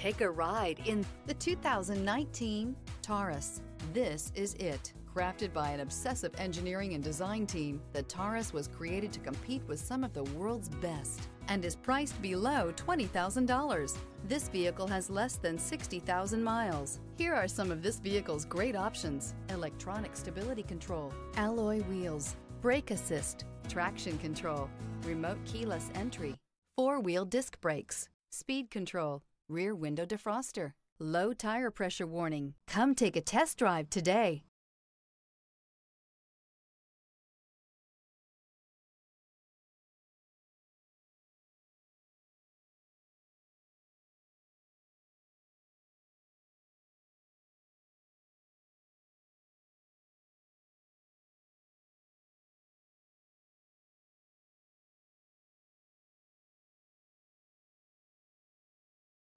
Take a ride in the 2019 Taurus. This is it. Crafted by an obsessive engineering and design team, the Taurus was created to compete with some of the world's best and is priced below $20,000. This vehicle has less than 60,000 miles. Here are some of this vehicle's great options. Electronic stability control, alloy wheels, brake assist, traction control, remote keyless entry, four-wheel disc brakes, speed control, rear window defroster, low tire pressure warning. Come take a test drive today.